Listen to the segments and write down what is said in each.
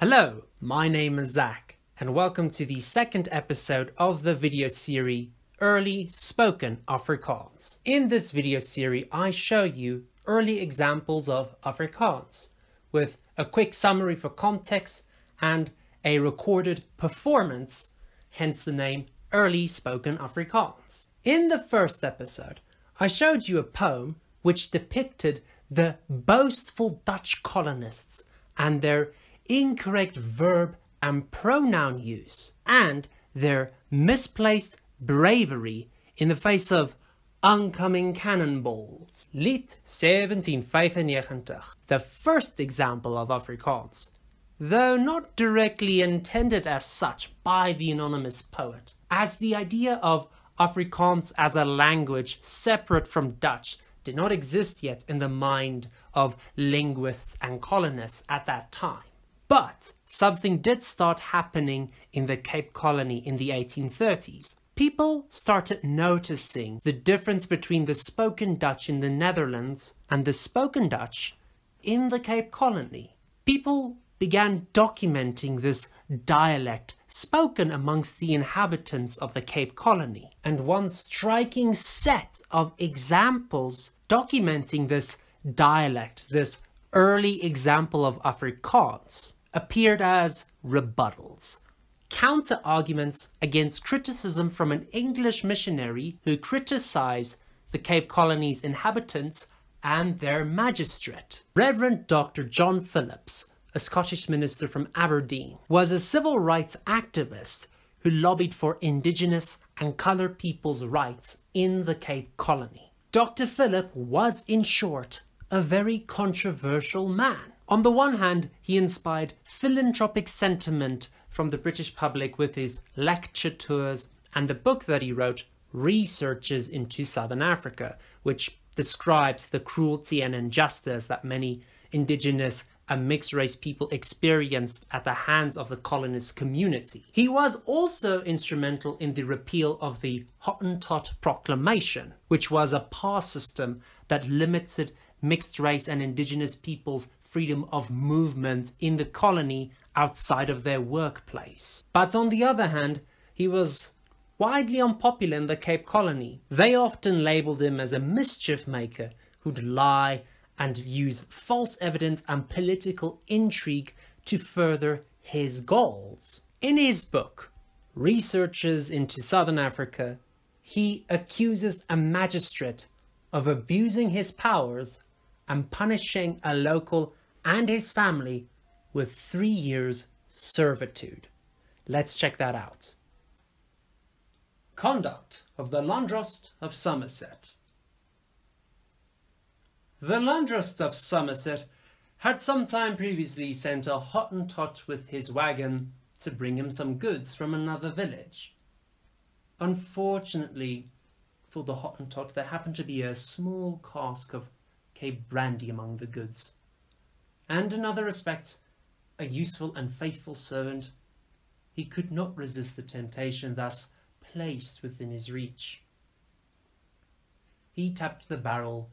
Hello, my name is Zach, and welcome to the second episode of the video series Early Spoken Afrikaans. In this video series, I show you early examples of Afrikaans, with a quick summary for context and a recorded performance, hence the name Early Spoken Afrikaans. In the first episode, I showed you a poem which depicted the boastful Dutch colonists and their incorrect verb and pronoun use and their misplaced bravery in the face of oncoming cannonballs. Lied 1795, the first example of Afrikaans, though not directly intended as such by the anonymous poet, as the idea of Afrikaans as a language separate from Dutch did not exist yet in the mind of linguists and colonists at that time. But something did start happening in the Cape Colony in the 1830s. People started noticing the difference between the spoken Dutch in the Netherlands and the spoken Dutch in the Cape Colony. People began documenting this dialect spoken amongst the inhabitants of the Cape Colony. And one striking set of examples documenting this dialect, this early example of Afrikaans, appeared as rebuttals, counter arguments against criticism from an English missionary who criticized the Cape Colony's inhabitants and their magistrate. Reverend Dr. John Phillips a Scottish minister from Aberdeen, was a civil rights activist who lobbied for indigenous and coloured people's rights in the Cape Colony. Dr. Philip was, in short, a very controversial man. On the one hand, he inspired philanthropic sentiment from the British public with his lecture tours and the book that he wrote, Researches into Southern Africa, which describes the cruelty and injustice that many indigenous and mixed race people experienced at the hands of the colonist community. He was also instrumental in the repeal of the Hottentot Proclamation, which was a pass system that limited mixed race and indigenous peoples' freedom of movement in the colony outside of their workplace. But on the other hand, he was widely unpopular in the Cape Colony. They often labeled him as a mischief maker who'd lie and use false evidence and political intrigue to further his goals. In his book, Researches into Southern Africa, he accuses a magistrate of abusing his powers and punishing a local and his family with three years servitude. Let's check that out. Conduct of the Landdrost of Somerset. The Landdrost of Somerset had some time previously sent a Hottentot with his wagon to bring him some goods from another village. Unfortunately for the Hottentot, there happened to be a small cask of Cape brandy among the goods. And in other respects, a useful and faithful servant, he could not resist the temptation thus placed within his reach. He tapped the barrel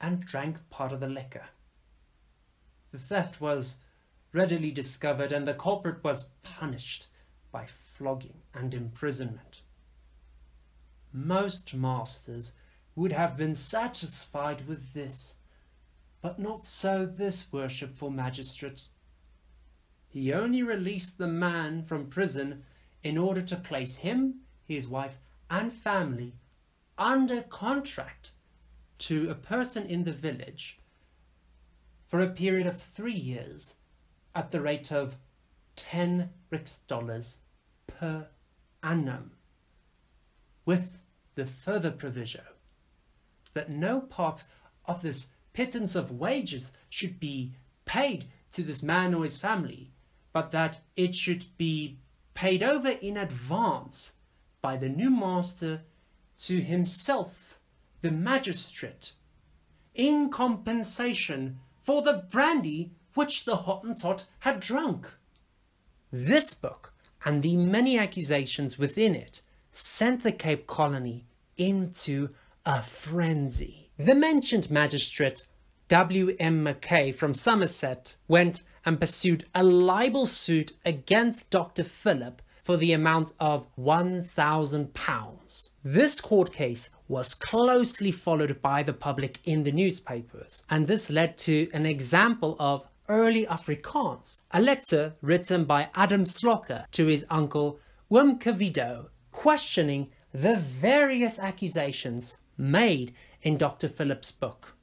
and drank part of the liquor. The theft was readily discovered and the culprit was punished by flogging and imprisonment. Most masters would have been satisfied with this, but not so this worshipful magistrate. He only released the man from prison in order to place him, his wife, and family under contract to a person in the village for a period of three years at the rate of 10 rix dollars per annum, with the further proviso that no part of this pittance of wages should be paid to this man or his family, but that it should be paid over in advance by the new master to himself the magistrate in compensation for the brandy which the Hottentot had drunk. This book and the many accusations within it sent the Cape Colony into a frenzy. The mentioned magistrate W. M. Mackay from Somerset went and pursued a libel suit against Dr. Philip for the amount of £1,000. This court case was closely followed by the public in the newspapers, and this led to an example of early Afrikaans, a letter written by Adam Slokker to his uncle Oom Kavido, questioning the various accusations made in Dr. Philip's book.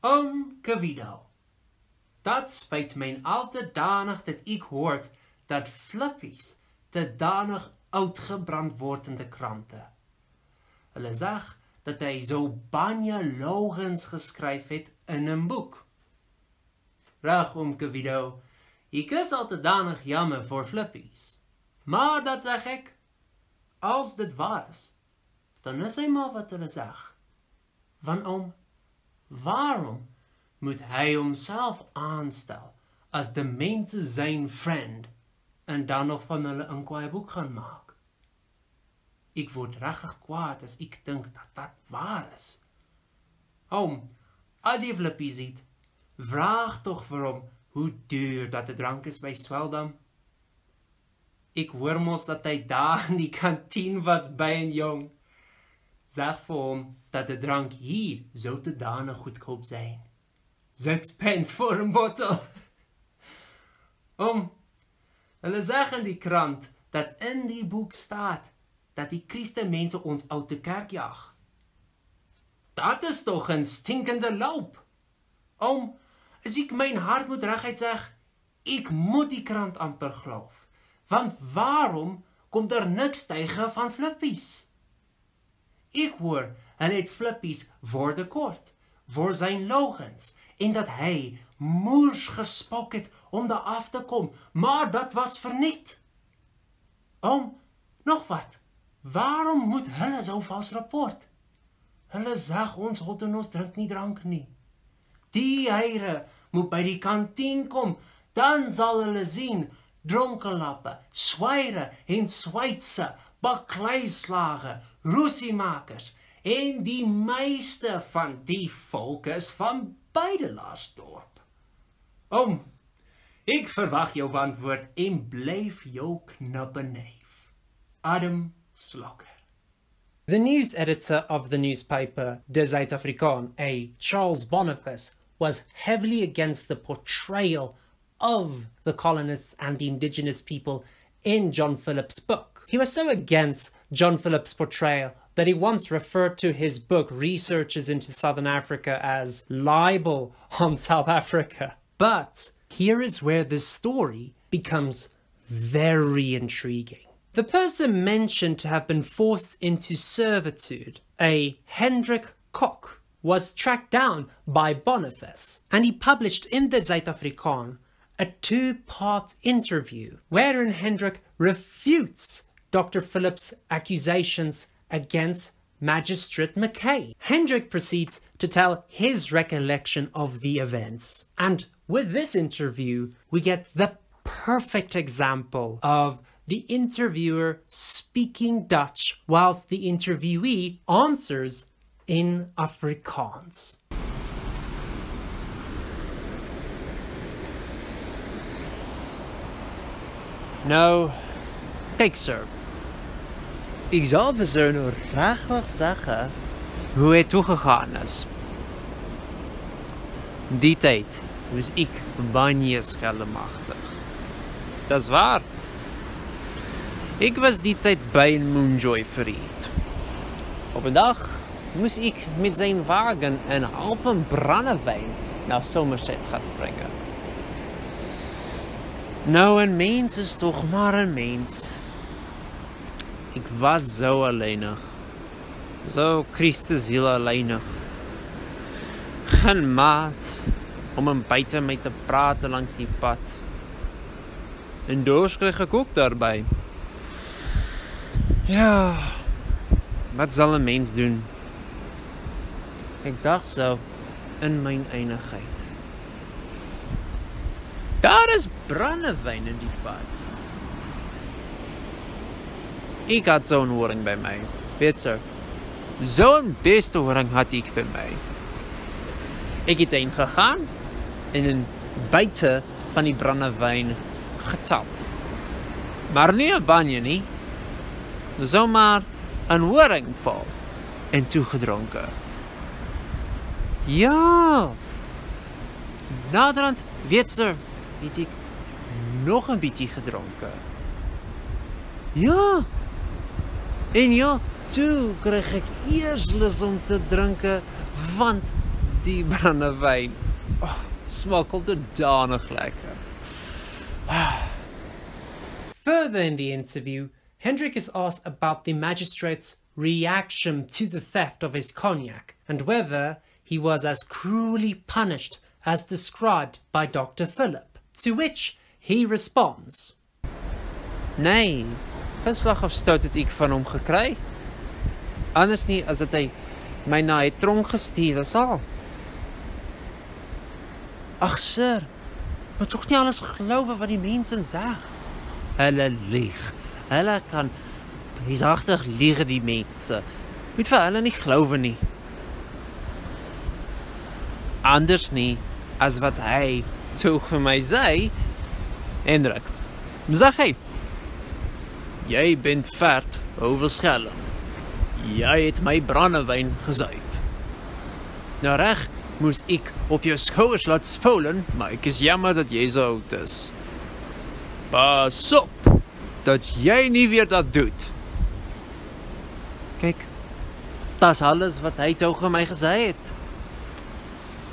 Oom Cavido, dat spijt mij altijd danig dat ik hoort dat Flippies te danig uitgebrand wordt in de kranten. Hulle zag dat hij zo banje logens geschreven heeft in een boek. Rag, oom ik is altijd danig jammer voor Flippies, Maar dat zeg ik, als dit waar is, dan is hij maar wat hulle zag. Want om waarom moet hy homself aanstel as die mense zijn friend? en dan nog van hulle in kwaai boek gaan maak. Ek word regtig kwaad as ek dink dat dit waar is. Oom, as jy Flippie sien, vra tog vir hom hoe duur dat die drank is by Sweldam. Ek hoor mos dat hy daar in die kantien was by 'n jong. zag voor dat de drank hier zo te danig goedkoop zijn. Zes pence voor een bottel. Om, hulle zag in die krant dat in die boek staat dat die christenmensen ons uit de kerk jagen. Dat is toch een stinkende loop. Om, als ik mijn hart moet rechtheid zeg, ik moet die krant amper geloof. Want waarom komt er niks tegen van fluppies? Ek hoor hulle het flippies voor de kort, voor zijn logens en dat hy moers gespok het om daar af te kom, maar dat was verniet. Om nog wat. Waarom moet hulle so vals rapport? Hulle sê ons hot en ons drink nie drank nie. Die heere moet by die kantien kom, dan sal hulle sien dronkelappe, swaire en swaitse, bakleislage, roosiemakers en die meeste van die volk is van Beidelaarsdorp. Om Ek verwag jou antwoord en blyf jou knappe neef. Adam Slokker. The news editor of the newspaper De Zuid-Afrikaan, a Charles Boniface, was heavily against the portrayal of the colonists and the indigenous people in John Philip's book. He was so against John Philip's portrayal that he once referred to his book Researches into Southern Africa as libel on South Africa. But here is where this story becomes very intriguing. The person mentioned to have been forced into servitude, a Hendrik Kok, was tracked down by Boniface, and he published in the Zuid-Afrikaan a two-part interview wherein Hendrik refutes Dr. Philip's accusations against Magistrate McKay. Hendrik proceeds to tell his recollection of the events, and with this interview, we get the perfect example of the interviewer speaking Dutch whilst the interviewee answers in Afrikaans. No. kyk sir. Ik zou zo nog graag zeggen hoe hij toegegaan is. Die tijd was ik banjes machtig. Dat is waar. Ik was die tijd bij een Moonjoy verried. Op een dag moest ik met zijn wagen een halve brandewijn naar Somerset gaan brengen. Nou, een mens is toch maar een mens. Ek was so alleenig. So Christus heel alleenig. Geen maat, om hom buite met te praat langs die pad. En dors kry gekook daarby. Ja. Wat sal 'n mens doen? Ek dink so in my enigheid. Daar is brandewyn in die vat. Ik had zo'n horing bij mij. Weet Zo'n Zo'n beestenhoring had ik bij mij. Ik is heen gegaan en een bijtje van die brandewijn getapt. Maar nu een banje, niet. Zomaar een horingval en toegedronken. Ja! Naderhand, witser, ik, nog een beetje gedronken. Ja, En ja, toe kry ek eers lus om te drinke want die brandewyn oh, smakkel te danig lekker. Further in the interview, Hendrik is asked about the magistrate's reaction to the theft of his cognac and whether he was as cruelly punished as described by Dr. Philip, to which he responds Nee, geen slag of stoot het ek van hom gekry. Anders nie as dat hy my na 'n tronk gestuur het al. Ag sir, moet tog nie alles glo wat die mense sê. Hulle lieg. Hulle kan besagtig lieg die mense. Moet vir hulle nie glo nie. Anders nie as wat hy toe vir my sê. Hendrik. Msag hy. Jy bent verd oor skelm. Jy het my brandewyn gesuip. Nou reg, moes ek op jou skouers laat spoelen, maar ek is jammer dat jy so oud is. Pas op dat jy nie weer dat doen. Kyk. Dis alles wat toe vir my gesê het.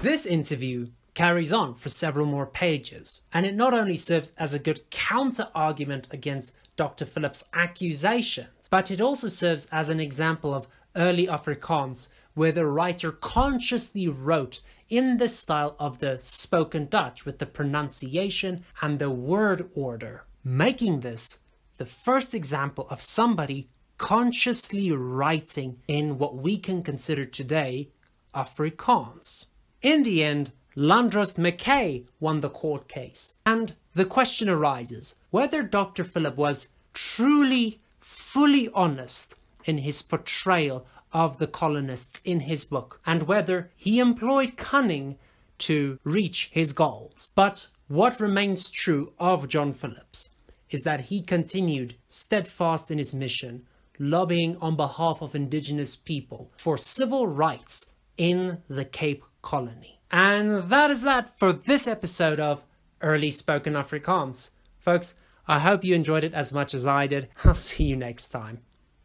This interview carries on for several more pages, and it not only serves as a good counter argument against Dr. Philip's accusations, but it also serves as an example of early Afrikaans where the writer consciously wrote in the style of the spoken Dutch with the pronunciation and the word order, making this the first example of somebody consciously writing in what we can consider today Afrikaans. In the end, Landdrost McKay won the court case, and the question arises whether Dr. Philip was truly, fully honest in his portrayal of the colonists in his book, and whether he employed cunning to reach his goals. But what remains true of John Phillips is that he continued steadfast in his mission, lobbying on behalf of indigenous people for civil rights in the Cape Colony. And that is that for this episode of Early Spoken Afrikaans. Folks, I hope you enjoyed it as much as I did. I'll see you next time.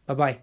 Bye bye.